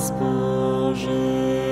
spojrzeć.